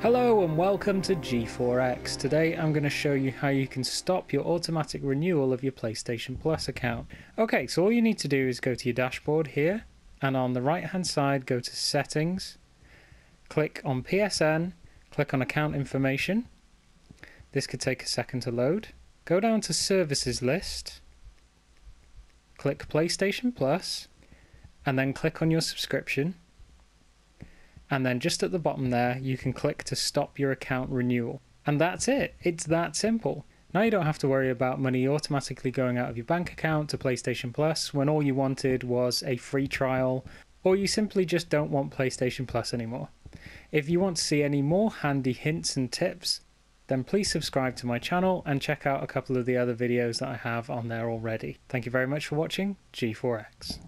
Hello and welcome to G4X. Today I'm going to show you how you can stop your automatic renewal of your PlayStation Plus account. Okay, so all you need to do is go to your dashboard here and on the right hand side go to settings, click on PSN, click on account information. This could take a second to load. Go down to services list, click PlayStation Plus and then click on your subscription and then just at the bottom there you can click to stop your account renewal. And that's it, it's that simple. Now you don't have to worry about money automatically going out of your bank account to PlayStation Plus when all you wanted was a free trial or you simply just don't want PlayStation Plus anymore. If you want to see any more handy hints and tips, then please subscribe to my channel and check out a couple of the other videos that I have on there already. Thank you very much for watching G4X.